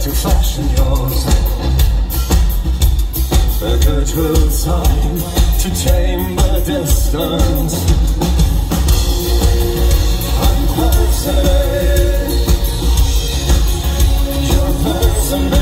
to fashion yours. A good will time to tame the distance. I'm closer. Your person.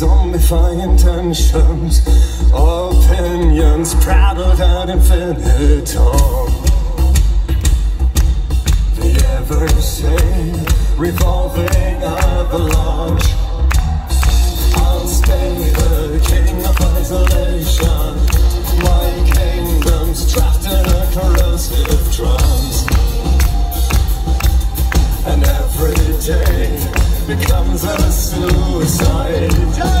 zombified intentions Opinions prattled ad infinitum The ever-same revolving avalanche I'll stay the king of isolation. Sounds a suicide.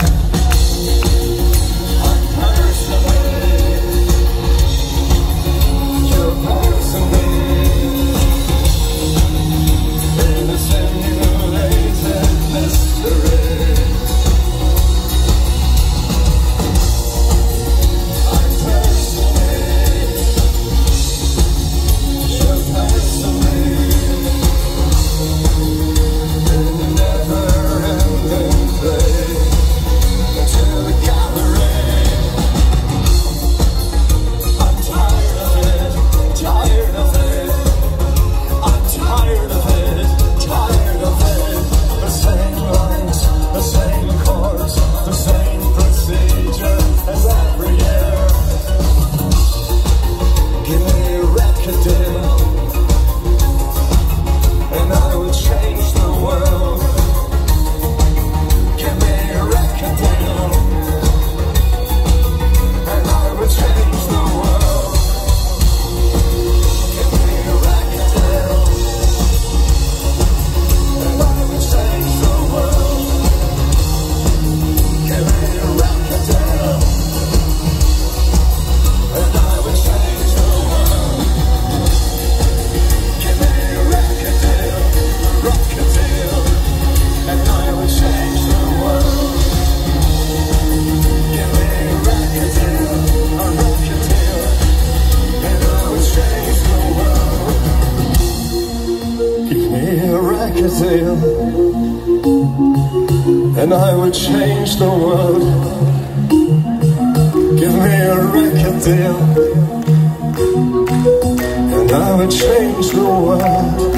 museum And I would change the world. Give me a record deal. And I would change the world.